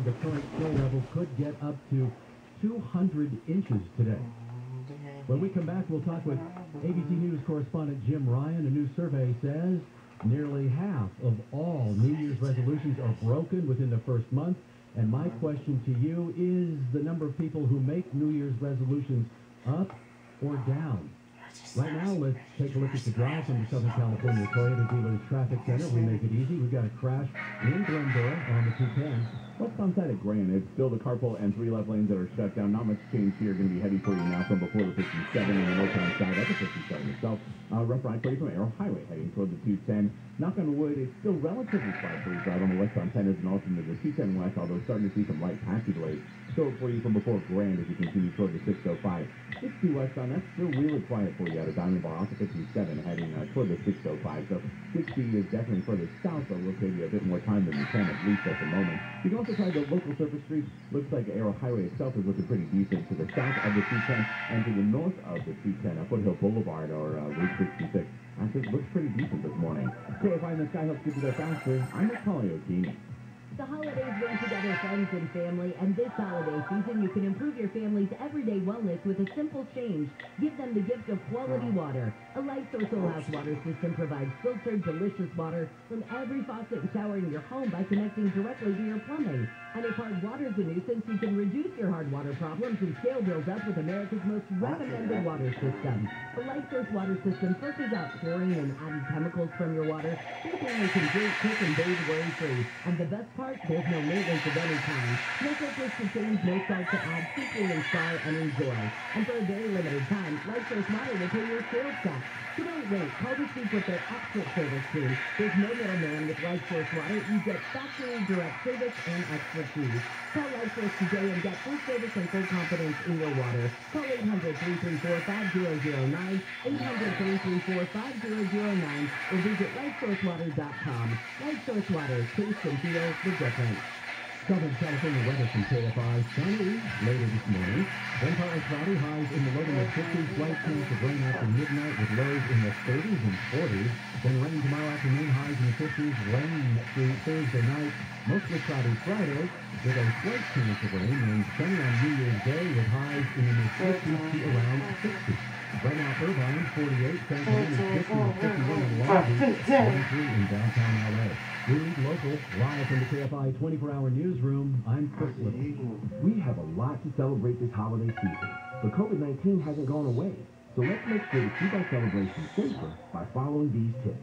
the current snow level could get up to 200 inches today. When we come back, we'll talk with ABC News correspondent Jim Ryan. A new survey says nearly half of all New Year's resolutions are broken within the first month. And my question to you is the number of people who make New Year's resolutions up or down? Right now, let's take a look at the drive from the Southern California Toyota Dealers Traffic Center. We make it easy. We've got a crash in Glendora on the 210. What's on side at Grand? It's still the carpool and three left lanes that are shut down. Not much change here. Going to be heavy for you now from before the 57 and the northbound side at the 57 itself. Uh, rough ride for you from Arrow Highway heading toward the 210. Knock on wood, it's still relatively quiet for you drive on the westbound 10 as an alternate to the 210 west, although starting to see some light patchy delays. Show it for you from before Grand as you continue toward the 605. 60 westbound, that's still really quiet for you out of Diamond Bar off the 57 heading uh, toward the 605. So 60 is definitely further south, so will take you a bit more time than you can at least at the moment. You can also try the local surface streets. Looks like Arrow Highway itself is looking pretty decent to the south of the 210 and to the north of the 210, uh, Foothill Boulevard or uh, Route 66. Actually, it looks pretty decent this morning. KFI in the Sky helps get you there faster. I'm Macaulay O'Keefe. The holidays bring together friends and family, and this holiday season you can improve your family's everyday wellness with a simple change. Give them the gift of quality water. A LifeSource House water system provides filtered, delicious water from every faucet and shower in your home by connecting directly to your plumbing. And if hard water is a nuisance, you can reduce your hard water problems and scale bills up with America's most recommended water system. The LifeSource water system filters out chlorine and added chemicals from your water. Your family can drink, cook, and bathe worry-free. And the best part, there's no maintenance of any kind. Filters to change, no salt to add. Simply install and enjoy. And for a very limited time, LifeSource water will pay your sales tax. So don't wait. Call to speak with their expert service team. There's no middleman with LifeSource water. You get factory direct service and expertise. Call LifeSource today and get full service and full confidence in your water. Call 800-334-5009, 800-334-5009, or visit lifesourcewater.com. Light Source Water, taste and feel the difference. Southern California weather from KFI. Sunny later this morning. Then partly cloudy. Highs in the low to mid 50s. Slight chance of rain after midnight with lows in the 30s and 40s. Then rain tomorrow afternoon. Highs in the 50s. Rain through Thursday night. Mostly cloudy Friday with a slight chance of rain. And sunny on New Year's Day with highs in the mid 50s to around 60. Right now, Irvine 48, San Antonio 50, 51 in Long Beach, 43 in downtown LA. We read local, live from the KFI 24-hour newsroom. I'm Chris Little. We have a lot to celebrate this holiday season, but COVID-19 hasn't gone away. So let's make sure to keep our celebration safer by following these tips.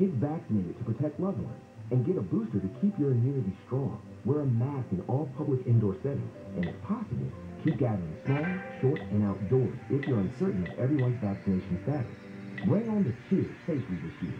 Get vaccinated to protect loved ones, and get a booster to keep your immunity strong. Wear a mask in all public indoor settings, and if possible, keep gathering small, short, and outdoors if you're uncertain of everyone's vaccination status. Bring on the cheer safely this year.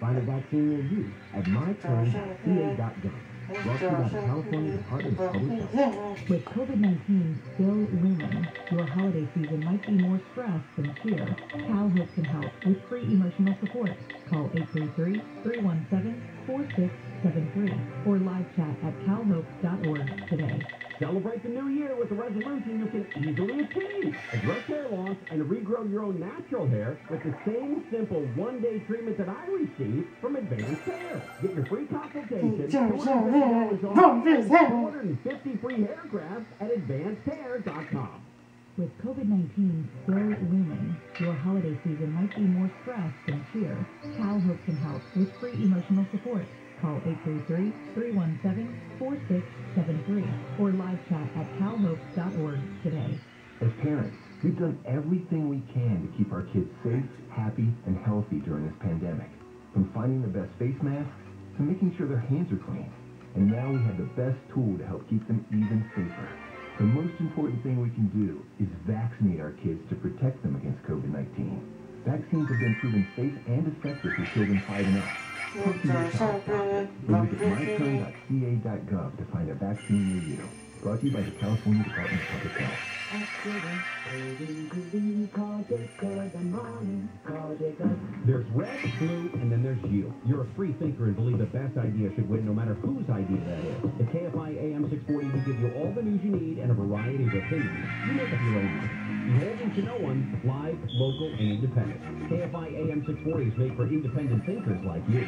Find a vaccine near you at myturn.ca.gov. Brought to you by the California Department of Public Health. With COVID-19 still looming, your holiday season might be more stress than cheer. CalHope can help with free emotional support. Call 833-317-4673 or live chat at calhope.org today. Celebrate the new year with a resolution you can easily achieve. Address hair loss and regrow your own natural hair with the same simple one-day treatment that I received from Advanced Hair. Get your free consultation, $250 off, and 250 free hair grafts at advancedhair.com. With COVID-19 still looming, your holiday season might be more stress than cheer. CalHope can help with free emotional support. Call 833-317-4673 or live chat at calhope.org today. As parents, we've done everything we can to keep our kids safe, happy, and healthy during this pandemic. From finding the best face masks to making sure their hands are clean. And now we have the best tool to help keep them even safer. The most important thing we can do is vaccinate our kids to protect them against COVID-19. Vaccines have been proven safe and effective for children 5 and up. Visit myturn.ca.gov to find a vaccine near you. Brought to you by the California Department of Public Health. There's red, blue, and then there's you. You're a free thinker and believe the best idea should win no matter whose idea that is. The KFI AM 640 will give you all the news you need and a variety of opinions. You make up your own mind. Beholden to no one, live, local, and independent. KFI AM 640 is made for independent thinkers like you.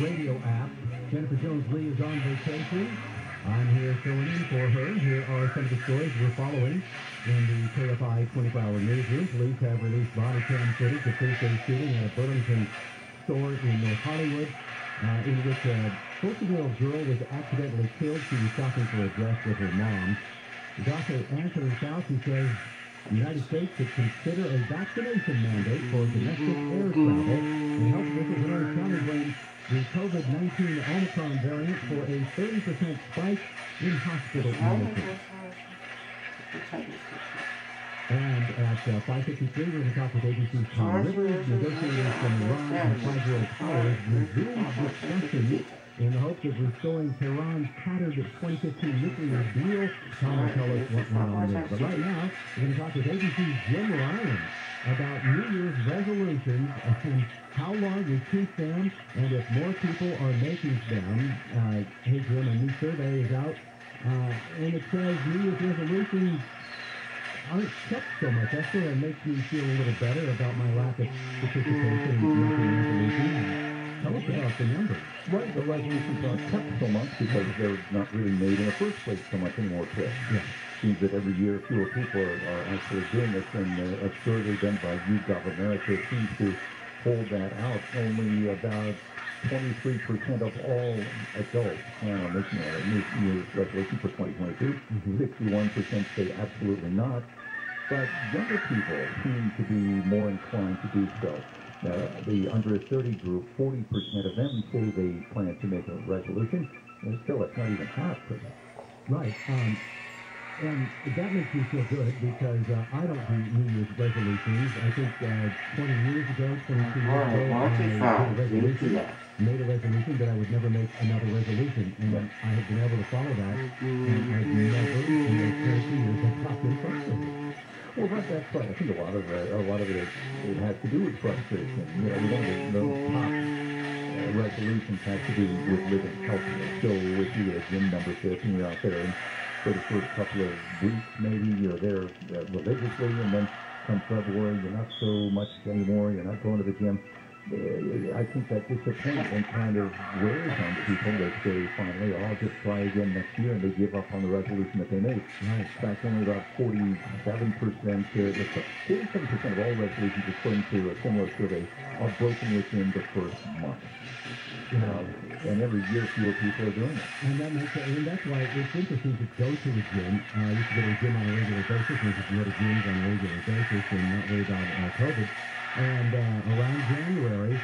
Radio app. Jennifer Jones Lee is on vacation. I'm here filling in for her. Here are some of the stories we're following in the KFI 24-hour newsroom. Police have released body cam footage of Thursday's shooting at a Burlington store in North Hollywood, uh, in which a 14-year-old girl was accidentally killed. She was shopping for a dress with her mom. Dr. Anthony Fauci says the United States should consider a vaccination mandate for domestic air travel. And in Orange County blame the COVID-19 Omicron variant for a 30% spike in hospital admissions. And at uh, 5.53, we're going to talk with ABC's Tom Rivers. Negotiators from Iran and five-year-old powers resumed discussions in the hopes of restoring Tehran's tattered 2015 nuclear deal. Tom will tell us what went on there. But right now, we're going to talk with ABC's Jim Ryan about New Year's resolutions and how long we keep them and if more people are making them. Uh, hey, Jim, a new survey is out, uh, and it says New Year's resolutions aren't kept so much. That sort of makes me feel a little better about my lack of participation in resolutions. Tell us about the numbers. Right, the resolutions aren't kept so much because they're not really made in the first place so much anymore, Chris. Yeah. Seems that every year fewer people are, are actually doing this, and uh, a survey done by YouGov America seems to hold that out. Only about 23% of all adults plan on making a New Year's resolution for 2022. Mhm. 61% say absolutely not. But younger people seem to be more inclined to do so. Uh, the under 30 group, 40% of them say they plan to make a resolution. And still, it's not even half. Chris. Right. Um, and that makes me feel good because uh, I don't do New Year's resolutions. I think uh, 20 years ago, 22 years ago, I made a resolution, made a resolution that I would never make another resolution. And I have been able to follow that. And I've never, in those 22 years, have popped in frustrated. Well, that, that's right. I think a lot of uh, a lot of it, it has to do with frustration. You know, the, top uh, resolutions has to do with living healthier. So if you get a gym membership and you're out there and for the first couple of weeks, maybe you're there uh, religiously, and then come February, you're not so much anymore. You're not going to the gym. Uh, I think that disappointment kind of wears on people that say, finally, I'll just try again next year, and they give up on the resolution that they made. Right. In fact, only about 47%, uh, 47% of all resolutions, according to a similar survey, are broken within the first month. Um, and every year, fewer people are doing it. And that makes it, and that's why it's interesting to go to the gym. Uh, I used to go to the gym on a regular basis, and you can go to gyms on a regular basis and not worry about uh, COVID. And uh, around January,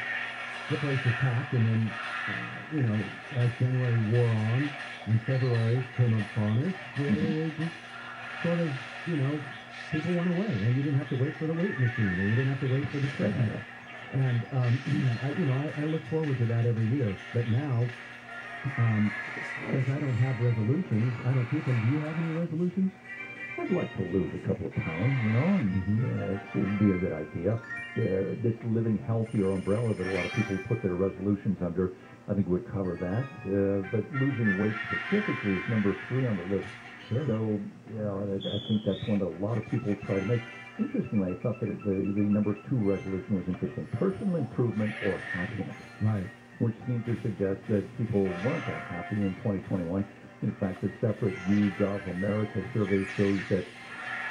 the place was packed, and then, uh, you know, as January wore on, and February came upon us, it just sort of, you know, people went away, and you didn't have to wait for the weight machine, or you didn't have to wait for the treadmill. And, um, I, you know, I, I look forward to that every year. But now, um, since I don't have resolutions, I don't keep them. Do you have any resolutions? I'd like to lose a couple of pounds, you know, and uh, it would be a good idea. Uh, this living healthier umbrella that a lot of people put their resolutions under, I think would cover that. Uh, but losing weight specifically is number three on the list. So, you know, I, I think that's one that a lot of people try to make. Interestingly, I thought that the, the number two resolution was interesting. Personal improvement or happiness Right. which seemed to suggest that people weren't that happy in 2021. In fact, a separate YouGov America survey shows that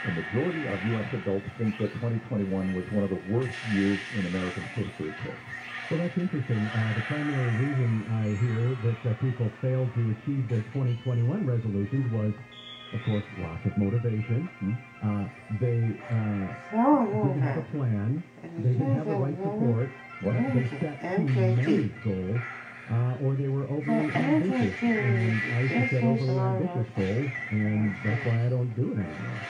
the majority of U.S. adults think that 2021 was one of the worst years in American history. Chris. Well, that's interesting. Uh, the primary reason I hear that uh, people failed to achieve their 2021 resolutions was, of course, lack of motivation. Uh, they uh, didn't have a plan. They didn't have the right support. What? They set too many goals. Uh, or they were overly ambitious. And I used to set overly ambitious goals, and that's why I don't do it anymore.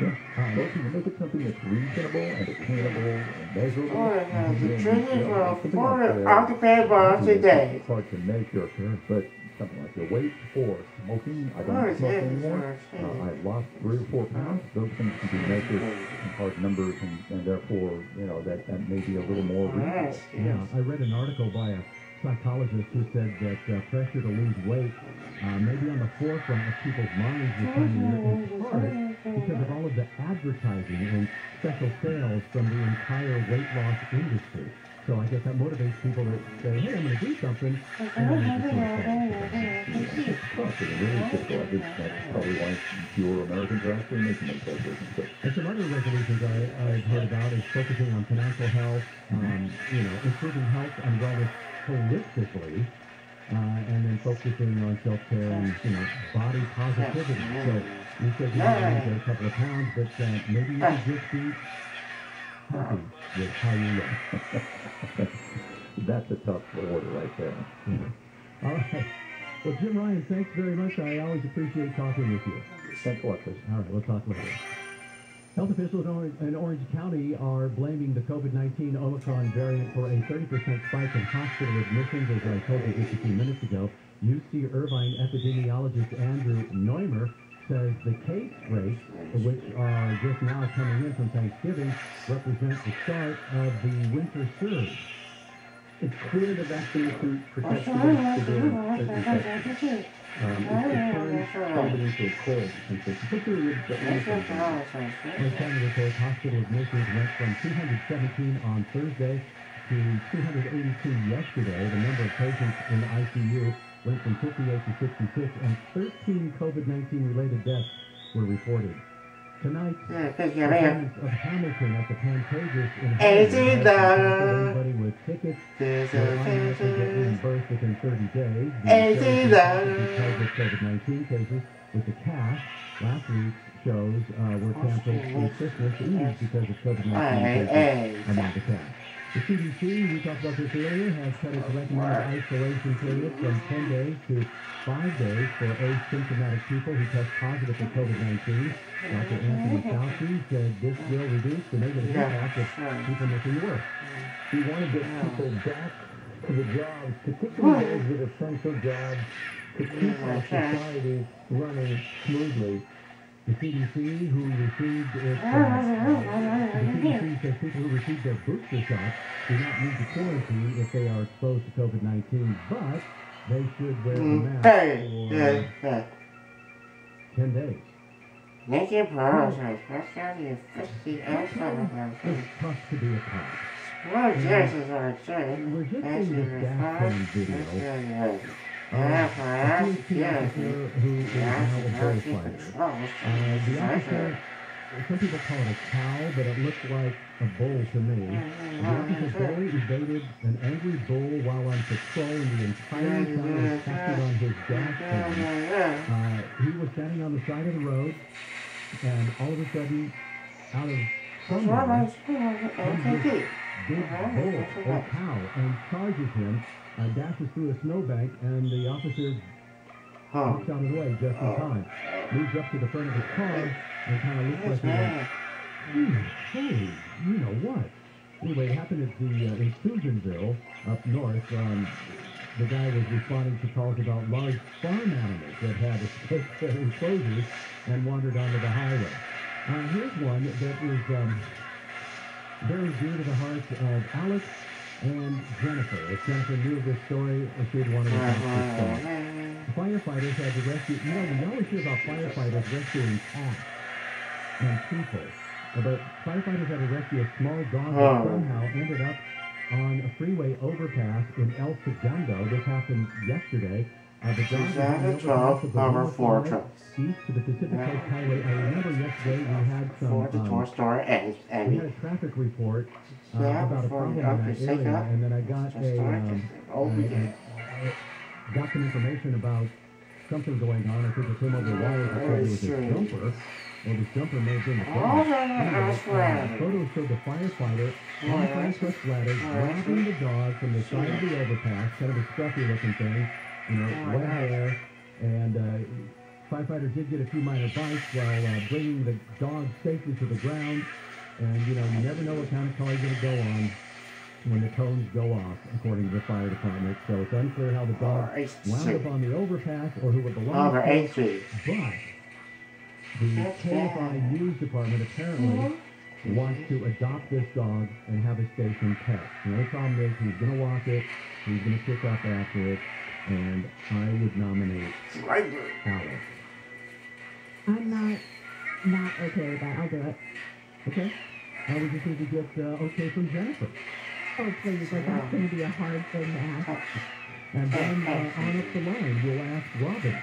Yeah. Well, if something that's reasonable and attainable and measurable, Oh, yeah, the know, for four uh, occupied bars a day. It's hard to measure, but something like your weight or smoking. I Oh, don't smoke anymore. Uh. I've lost three or four pounds. Those things can be measured in hard numbers, and, and therefore, you know, that, that may be a little more reasonable. Yes, Yeah. I read an article by a psychologist who said that uh, pressure to lose weight uh, may be on the forefront of people's minds this time of year, in part because of all of the advertising and special sales from the entire weight loss industry. So I guess that motivates people to say, hey, I'm going to do something. And then they just sort of. It's tough and really difficult. I think that's probably why fewer Americans are actually making those decisions. But And some other resolutions I, I've heard about is focusing on financial health, um, you know, improving health and wellness holistically, uh, and then focusing on self-care and, you know, body positivity. So you said you might lose a couple of pounds, but uh, maybe you could just be happy with how you look. that's a tough order right there. All right. Well, Jim Ryan, thanks very much. I always appreciate talking with you. Thanks a lot, Chris. All right, we'll talk later. Health officials in Orange, in Orange County are blaming the COVID-19 Omicron variant for a 30% spike in hospital admissions, as I told you just a few minutes ago. UC Irvine epidemiologist Andrew Noymer says the case rates, which are just now coming in from Thanksgiving, represent the start of the winter surge. It's clear the vaccine can protect against severe infection. Um, it, it turns COVID into a cold, particularly with the Omicron variant. Orange County reports hospital admissions went from 217 on Thursday to 282 yesterday. The number of patients in the ICU went from 58 to 66, and 13 COVID-19 related deaths were reported. Tonight, Yeah, thank you, man. performance of Hamilton at the Pantages in Hey, Hollywood see has the- prevented anybody with tickets There's a automatically get fancy. reimbursed within 30 days. The Hey, show see is the- canceled because of COVID-19 cases with the cast. Last week's shows uh, were canceled for Christmas Eve because of COVID-19 Hey, cases among the cast. The CDC, we talked about this earlier, has cut its recommended isolation period from 10 days to 5 days for asymptomatic people who test positive for COVID-19. Dr. Anthony Fauci said this will reduce the negative impact of people missing work. We want to get people back to the jobs, particularly those with essential jobs, to keep our society running smoothly. The CDC, who received its, uh, the CDC says people who received their booster shot do not need to quarantine if they are exposed to COVID-19, but they should wear a mask Hey, for yeah. 10 days. Making progress. That's got to be 50 It's excellent. tough to be a cop. Well, Jason's are excited. We're just That's this even dash fun. cam video. That's. Uh, Yeah, officer who is a that's bullfighter. Uh, the officer, some people call it a cow, but it looks like a bull to me. The officer barely evaded an angry bull while on patrol, and the entire town was on his dash cam. Uh, he was standing on the side of the road, and all of a sudden, out of somewhere, yeah. big bull or cow and charges him, uh, dashes through a snowbank, and the officer Huh. gets out of the way just in time. Moves up to the front of his car and kind of looks like he went, "Hmm, hey, you know what? Anyway, it happened at the uh, in Susanville up north. Um, the guy was responding to calls about large farm animals that had escaped their enclosures and wandered onto the highway. Uh, here's one that is um, very dear to the hearts of Alex and Jennifer. If Jennifer knew of this story, she'd want to adopt this story. Firefighters had to rescue, you know, we always hear about firefighters rescuing cats and people. But firefighters had to rescue a small dog that Oh. somehow ended up on a freeway overpass in El Segundo. This happened yesterday. The dog was on the Seven, twelve, overpass of the number four trucks. east to the Pacific Coast Highway. I remember yesterday we had some For the toy um, store and we had a traffic report uh, Yeah, about a problem in that and area, up. and then I got a um, just over I- got some information about something going on. I think it came over the that said it was a jumper, or the jumper may have been the All dog. the Anyway, house uh, photos showed the firefighter on the fire truck ladder grabbing the dog from the side of the overpass, kind of a scruffy looking thing, you know, Oh, wet nice. hair, and uh, firefighters did get a few minor bites while uh, bringing the dog safely to the ground. And you know, you never know what kind of call you're going to go on when the tones go off, according to the fire department. So it's unclear how the dog wound up on the overpass or who it belonged Over to. street. But the KFI. News Department apparently wants to adopt this dog and have a station pet. The only problem is he's going to walk it, he's going to kick up after it, and I would nominate Right. I'm not not okay with that. I'll do it. Okay? I would just need to get uh, okay from Jennifer. Oh, please, like that's going to be a hard thing to ask. And then uh, on up the line, we'll ask Robin.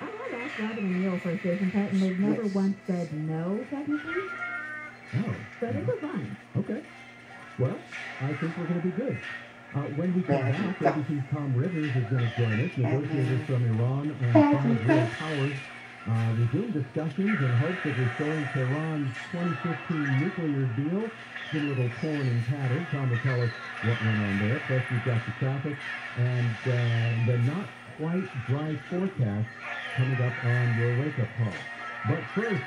I have asked Robin and Neil for a station pet, and they've never once said no, technically. Oh, So I think we're fine. okay. Well, I think we're going to be good. Uh, when we come back, ABC's Tom Rivers is going to join us. Negotiators from Iran and five world powers uh, resume discussions in hopes of restoring Tehran's 2015 nuclear deal. It's a little torn and tattered. Tom will tell us what went on there. Plus, we've got the traffic and uh, the not quite dry forecast coming up on your wake-up call. But first,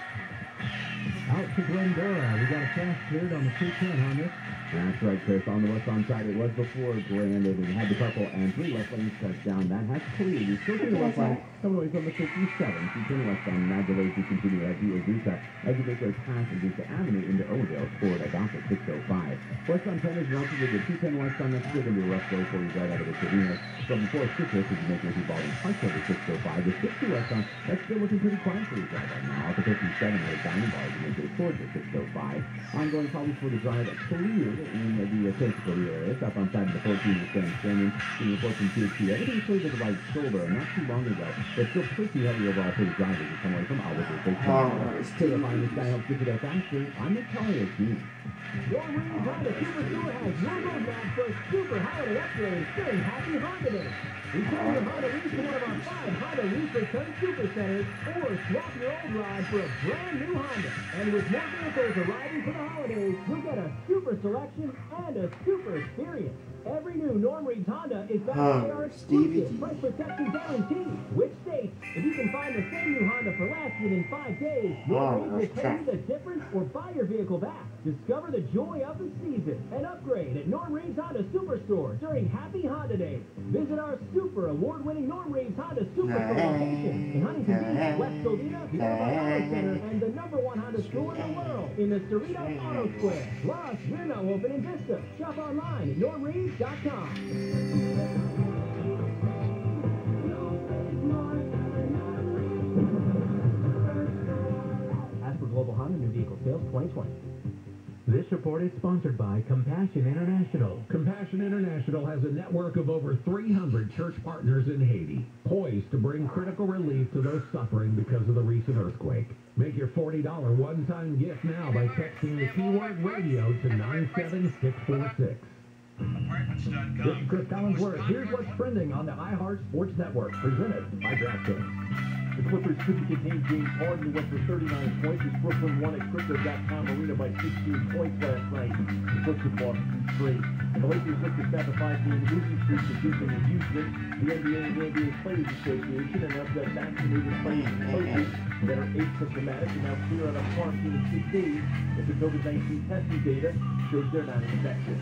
out to Glendora. We got a crash cleared on the 210 on this. That's right, Chris. On the westbound side, it was before Granted and had the purple and three left lanes cut down. That has cleared. You're still seeing the west line coming away from the 57. Keep turning westbound. Now delays you continue as reduce that as you make those passes into Avenue into Irwindale toward about the 605. Westbound 10 is relative to the 210 westbound. That's still going to be a rough go for you right out of the Savina. From before Citrus, as you make your volume punch over 605. The 60 westbound, that's still looking pretty quiet for you right now. At the 57, at a diamond bar, you make it towards the 605. Ongoing problems for the drive cleared in the uh, Tactical area. It's up on side of the 14 of Grand Canyon. In the report from THC, everything's cleared the right shoulder. Not too long ago, but still pretty heavy overall for the drivers who come away from Albuquerque. Oh, Clarifying this guy helps get to their faster. I'm the Talia team. Your Reed Honda Super Tour has your roadmap for super holiday upgrades during Happy Honda Day. Return your Honda Lease to one of our five Honda Lease Return Super Centers or swap your old ride for a brand new Honda. And with more vehicles arriving for the holidays, you'll get a super selection and a super experience. Every new Norm Reeves Honda is backed by our exclusive price protection guarantee. Which states, if you can find the same new Honda for less within five days, Oh, Norm Reeves will pay you the difference or buy your vehicle back. Discover the joy of the season and upgrade at Norm Reeves Honda Superstore during Happy Honda Days. Visit our super award-winning Norm Reeves Honda Superstore location in Huntington Beach, West Covina, the Irvine Auto Center, and the number one Honda store in the world in the Cerritos Auto Square. Plus, we're now open in Vista. Shop online at normreeves.com. For Global Honda New Vehicle Sales 2020. This report is sponsored by Compassion International. Compassion International has a network of over 300 church partners in Haiti, poised to bring critical relief to those suffering because of the recent earthquake. Make your $40 one-time gift now by texting the keyword radio to 97646. This is Chris Collinsworth. Here's what's trending on the iHeart Sports Network, presented by DraftKings. The Clippers couldn't contain James Harden, who went for 39 points as Brooklyn won at Crypto.com Arena by 16 points last night. The Clippers lost two straight. The Lakers looked to snap a five-game losing streak to Houston and Houston. The NBA and the NBA Players Association announced that vaccinated players and coaches that are asymptomatic are now clear on a quarantine in six days if the COVID-19 testing data shows they're not infected.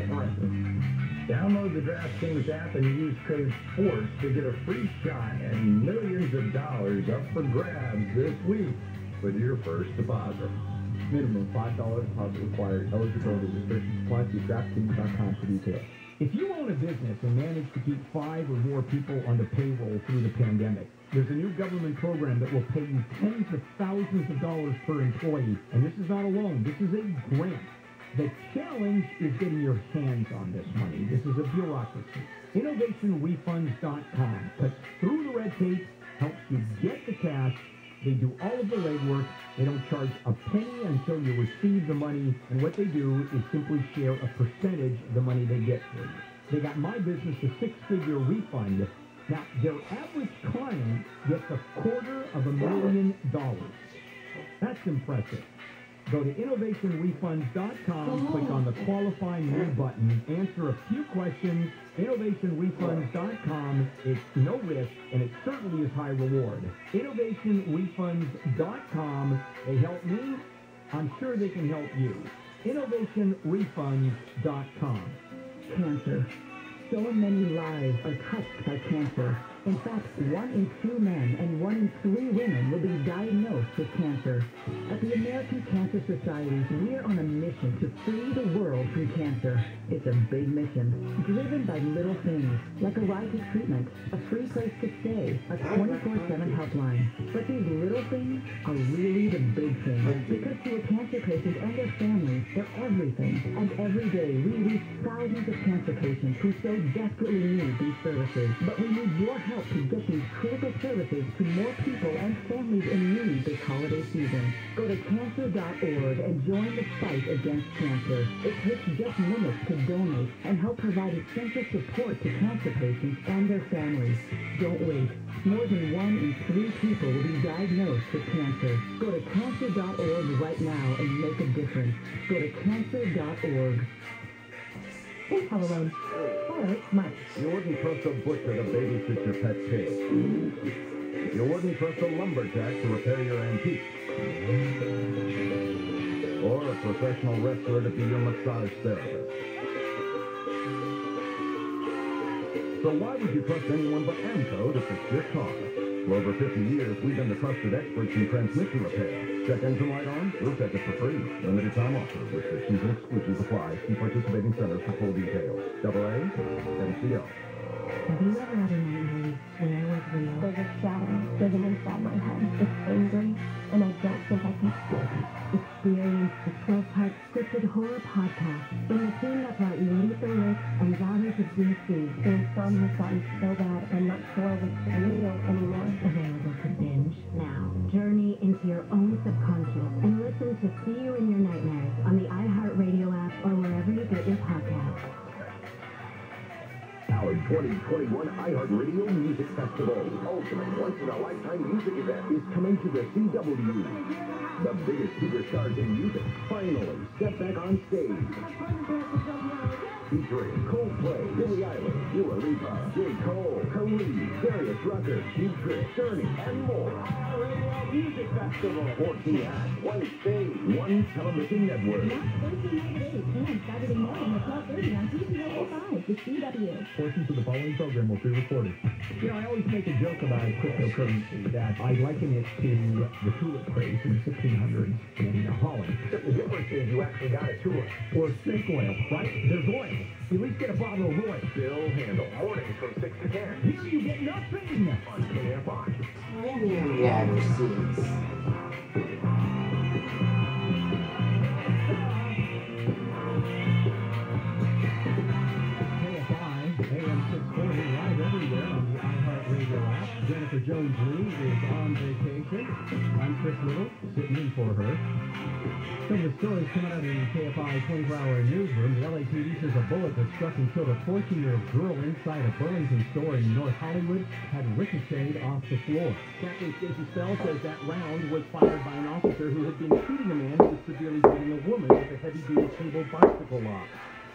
I'm mm-hmm. Download the DraftKings app and use code SPORTS to get a free shot and millions of dollars up for grabs this week with your first deposit. Minimum $5 deposit required. Eligibility restrictions apply. See DraftKings.com for details. If you own a business and manage to keep five or more people on the payroll through the pandemic, there's a new government program that will pay you tens of thousands of dollars per employee. And this is not a loan, this is a grant. The challenge is getting your hands on this money. This is a bureaucracy. InnovationRefunds.com cuts through the red tape, helps you get the cash. They do all of the legwork. They don't charge a penny until you receive the money. And what they do is simply share a percentage of the money they get for you. They got my business a six-figure refund. Now, their average client gets a quarter of a million dollars. That's impressive. Go to innovationrefunds.com, click on the qualify me button, answer a few questions. Innovationrefunds.com. It's no risk, and it certainly is high reward. Innovationrefunds.com. They help me. I'm sure they can help you. Innovationrefunds.com. Cancer. So many lives are touched by cancer. In fact, one in two men and one in three women will be diagnosed with cancer. At the American Cancer Society, we're on a mission to free the world from cancer. It's a big mission, driven by little things, like a right to treatment, a free place to stay, a 24-7 helpline. But these little things are really the big things, because to a cancer patient and their families, They're everything. And every day we reach thousands of cancer patients who so desperately need these services. But we need your help to get these critical services to more people and families in need this holiday season. Go to cancer.org and join the fight against cancer. It takes just minutes to donate and help provide essential support to cancer patients and their families. Don't wait. More than one in three people will be diagnosed with cancer. Go to cancer.org right now and make a difference. Go to cancer.org. March. You wouldn't trust a butcher to babysit your pet pig. You wouldn't trust a lumberjack to repair your antique. Or a professional wrestler to be your massage therapist. So why would you trust anyone but AAMCO to fix your car? For over 50 years, we've been the trusted experts in transmission repair. Check engine light on? We'll check it for free. Limited time offer. Restrictions and exclusions apply. See participating centers for full details. Double A, MCO. Have you ever had a nightmare when I was real? There's a shadow living inside my head. It's angry, and I don't think I can stand it. Experience the 12-part scripted horror podcast from the team that brought you Luther Rick and Daughters of DC. The insomnia has gotten so bad, Festival, ultimate once-in-a-lifetime music event, is coming to the CW. The biggest superstars in music finally step back on stage. Featuring Coldplay, Billie Eilish, Dua Lipa, J. Cole, Khalid, Darius Rucker, Dietrich, Journey, and more. Music Festival. 14 acts, one stage, one television network. Thursday night at 8 and Saturday morning at 12.30 on TCO5, the CW. Portions of the following program will be recorded. You know, I always make a joke about cryptocurrency that I liken it to the tulip craze in the 1600s in Holland. The difference is you actually got a tour. Or snake oil, right? There's oil. You at least get a bottle of oil. Bill Handle, mornings from 6 to 10 Here you get nothing. on KFI. Yeah, receipts. Lee is on vacation. I'm Chris Little, sitting in for her. Some of the stories coming out in the KFI 24-hour newsroom. The LAPD says a bullet that struck and killed a 14-year-old girl inside a Burlington store in North Hollywood had ricocheted off the floor. Captain Stacy Spell says that round was fired by an officer who had been shooting a man who was severely beating a woman with a heavy-duty cable bicycle lock.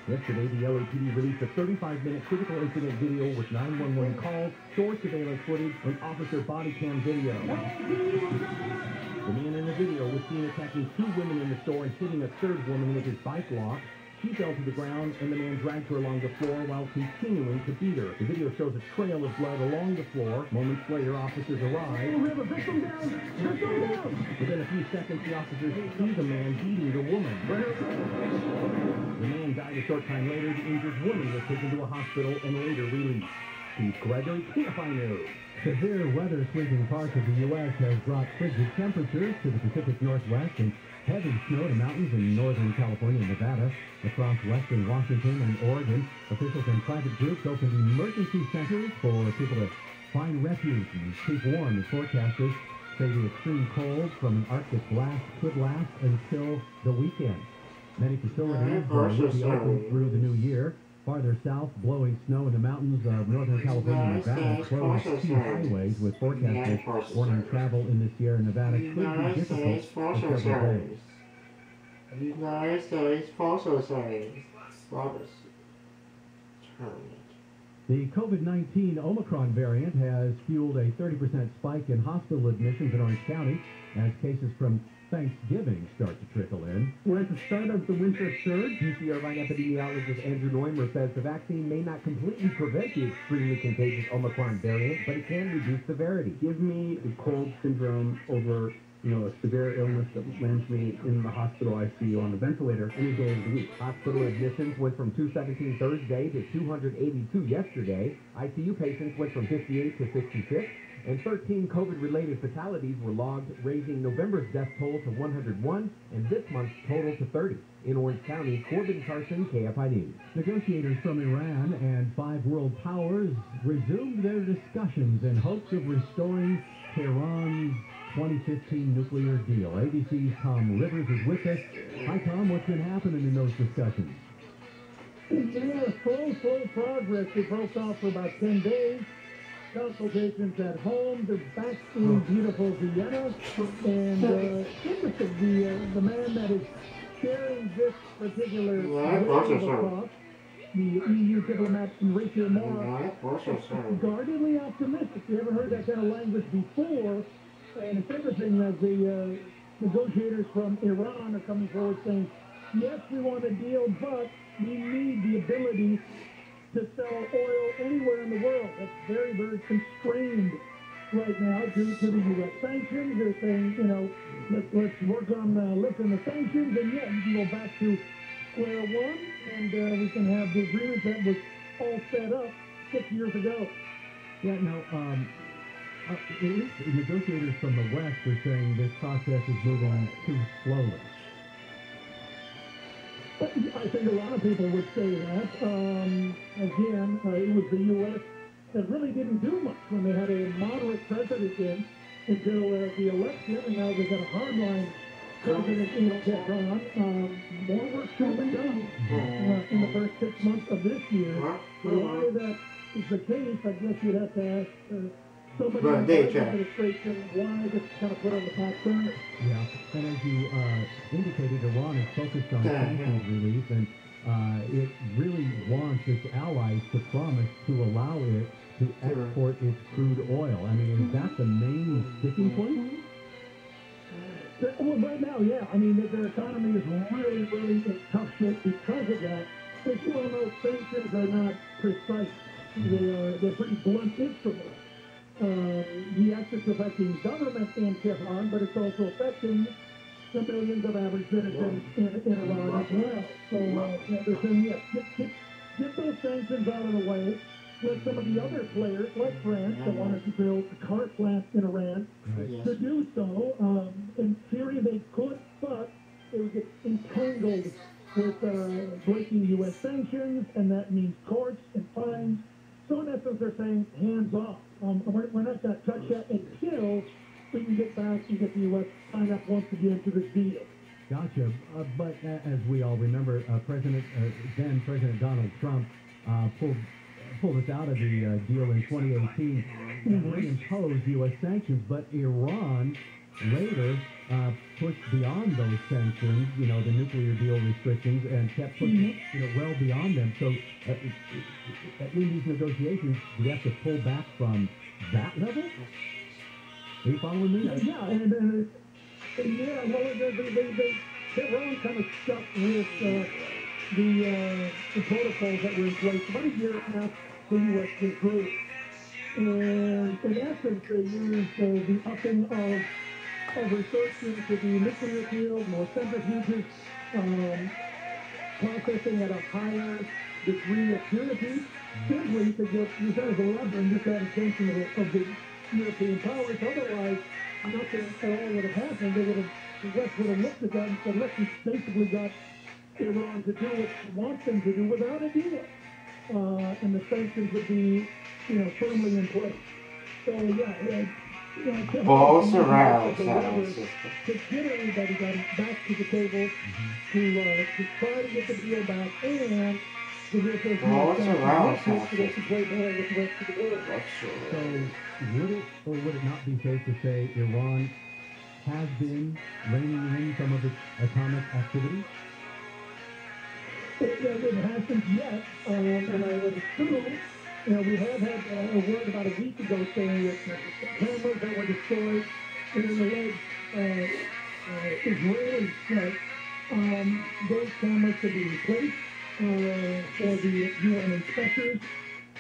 Yesterday, the LAPD released a 35-minute critical incident video with 911 calls, store surveillance footage, and officer body cam video. The man in the video was seen attacking two women in the store and hitting a third woman with his bike lock. She fell to the ground, and the man dragged her along the floor while continuing to beat her. The video shows a trail of blood along the floor. Moments later, officers arrive. We have a victim down. Victim down. Within a few seconds, the officers see the man beating the woman. The man died a short time later. The injured woman was taken to a hospital and later released. Steve Gregory, KFI News. Severe weather sweeping parts of the U.S. has brought frigid temperatures to the Pacific Northwest and heavy snow to mountains in northern California and Nevada. Across western Washington and Oregon, officials and private groups opened emergency centers for people to find refuge and keep warm as forecasters say the extreme cold from an Arctic blast could last until the weekend. Many facilities will be open through the new year. Farther south, blowing snow in the mountains of northern California Nevada closed key highways with forecasters warning travel in the Sierra Nevada could be difficult for several days. United States Postal Service. Roberts. The COVID-19 Omicron variant has fueled a 30% spike in hospital admissions in Orange County as cases from Thanksgiving start to trickle in. We're at the start of the winter surge. UC Irvine epidemiologist Andrew Noymer says the vaccine may not completely prevent the extremely contagious Omicron variant, but it can reduce severity. Give me a cold syndrome over you know, a severe illness that lands me in the hospital ICU on the ventilator any day of the week. Hospital admissions went from 217 Thursday to 282 yesterday. ICU patients went from 58 to 66. And 13 COVID-related fatalities were logged, raising November's death toll to 101 and this month's total to 30. In Orange County, Corbin Carson, KFI News. Negotiators from Iran and five world powers resumed their discussions in hopes of restoring Tehran's 2015 nuclear deal. ABC's Tom Rivers is with us. Hi, Tom. What's been happening in those discussions? Yeah, slow, slow progress. They broke off for about 10 days. Consultations at home. They're back in beautiful Vienna. And uh, interesting, the, uh, the man that is sharing this particular Yeah, wave that's of a- talks, the EU diplomat Enrique Mora, guardedly optimistic. You haven't heard that kind of language before. And it's interesting that the uh, negotiators from Iran are coming forward saying, yes, we want a deal, but we need the ability to sell oil anywhere in the world. That's very, very constrained right now due to the U.S. sanctions. They're saying, you know, let's, let's work on uh, lifting the sanctions, and yeah, you can go back to square one, and uh, we can have the agreement that was all set up six years ago. Yeah, now, um, uh, at least negotiators from the West are saying this process is moving too slowly. I think a lot of people would say that. Um, again, uh, it was the U.S. that really didn't do much when they had a moderate president in until uh, the election, and now they've got a hardline president in Tehran. Um, more work should be done uh, in the first six months of this year. Why that is the case, I guess you'd have to ask somebody Well, in the they Biden check. administration why this is kind of put on the back burner. Yeah, and as you uh, indicated, Iran is focused on sanctions relief, and uh, it really wants its allies to promise to allow it to export its crude oil. I mean, is that the main sticking point? Well, right now, yeah. I mean, their, their economy is really, really in tough shape because of that. As you all know, sanctions are not precise. They are, they're pretty blunt instruments. Yes, it's affecting government in Tehran, but it's also affecting the millions of average citizens in, in Iran as well. So uh, yeah, they're saying, yes, get, get, get those sanctions out of the way. Let some of the other players, like France, that wanted to build a car plant in Iran, Right. to do so. Um, in theory, they could, but it would get entangled with uh, breaking U.S. sanctions, and that means courts and fines. So in essence, they're saying hands off. Um, we're, we're not going to touch that until we can get back and get the U.S. signed up once again to this deal. Gotcha. Uh, but as we all remember, uh, President uh, then President Donald Trump uh, pulled pulled us out of the uh, deal in 2018 and reimposed U.S. sanctions. But Iran later uh, pushed beyond those sanctions, you know, the nuclear deal restrictions, and kept pushing, you know, well beyond them. So uh, uh, in these negotiations, we have to pull back from that level? Are you following me? Yeah, and, and, and yeah, well, they, they, they, they, Tehran kind of stuck with uh, the, uh, the protocols that were in place about a year after the U.S. withdrew. And in essence, they used uh, the upping of, of research into the nuclear field, more centrifuges, um, processing at a higher degree of purity, simply to get you guys a lever and get that of the, of the European powers. Otherwise, nothing at all would have happened. They would have, the West would have looked at that and said, we basically got Iran to do what we want them to do without a deal. Uh, and the sanctions would be, you know, firmly in place. So, yeah, yeah. You know, Tehran Balls around, the Shadow lever Sister. to get everybody back, back to the table to, uh, to try to get the deal back and to get those Balls around, lifted so Shadow they can play ball with the rest of the world. So would it or would it not be safe to say Iran has been reining in some of its atomic activity? It, it, it hasn't yet, um, and I would assume, you know, we have had uh, a word about a week ago saying that uh, the cameras that were destroyed in an alleged uh, uh, Israeli strike, um, those cameras could be replaced uh, for the UN inspectors.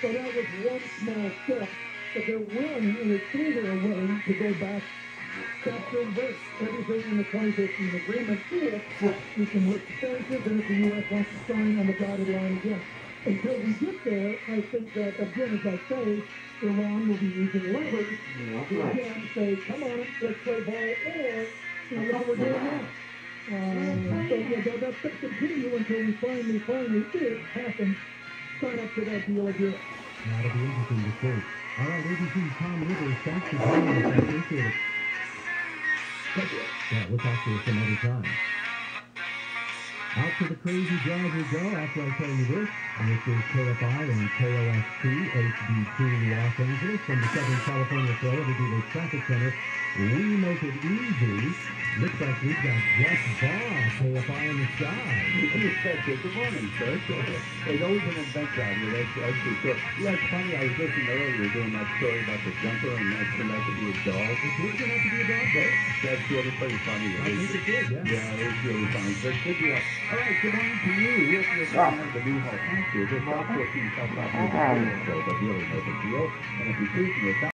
So that was one small step, but they're willing, and it's clear they're willing to go back chapter and verse, everything in the 2015 agreement if we can the sanctions and if the U.S. wants to sign on the dotted line again. Until we get there, I think that, again, as I say, Iran will be using levers to again say, come on, let's play ball, or, you know, look what we're doing now. Uh, so, yeah, that, that's going to continue until we finally, finally, if it happens, sign up for that deal again. That'll be interesting to see. All right, ABC's Tom Rivers, thanks for joining us. I appreciate it. Yeah, we'll talk to you some other time. Out to the crazy drive we go after I tell you this. And this is KFI and KOST HD2 Los Angeles from the Southern California Honda Dealers Traffic Center. We make it easy. Looks like we've got Jeff Baugh, KFI in the sky. Good morning, sir. There's always an adventure out here, that's, that's for sure. Yeah, it's funny, I was listening earlier doing that story about the jumper and that turned out to be a dog. It did turn out to be a dog, That, that's really pretty funny. I think it did, yeah. Yeah, it was really funny. But good deal. All right, good morning to you. If you're down at the Newhall Council, this South 14 South South New Hampshire, but really no big deal. And if you're choose to